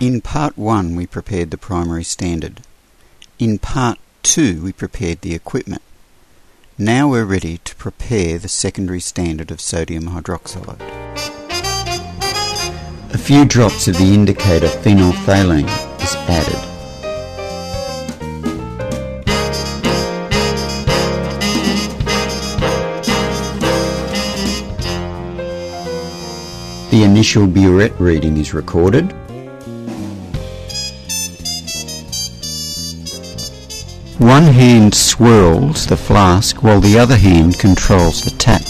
In part 1 we prepared the primary standard. In part 2 we prepared the equipment. Now we're ready to prepare the secondary standard of sodium hydroxide. A few drops of the indicator phenolphthalein is added. The initial burette reading is recorded. One hand swirls the flask while the other hand controls the tap.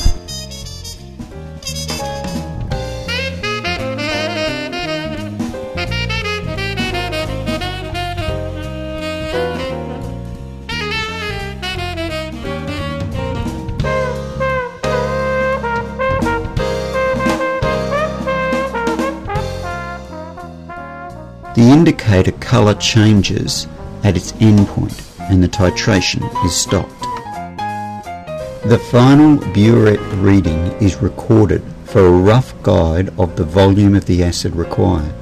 The indicator colour changes at its endpoint and the titration is stopped. The final burette reading is recorded for a rough guide of the volume of the acid required.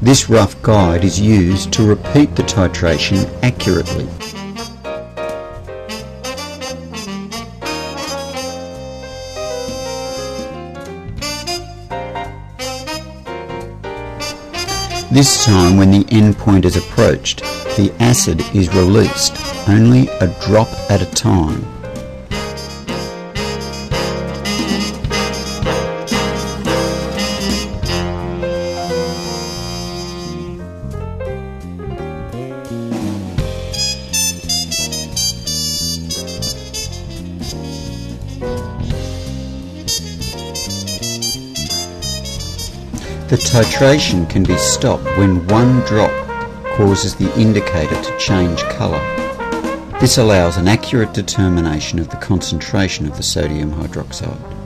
This rough guide is used to repeat the titration accurately. This time when the endpoint is approached, the acid is released, only a drop at a time. The titration can be stopped when one drop causes the indicator to change colour. This allows an accurate determination of the concentration of the sodium hydroxide.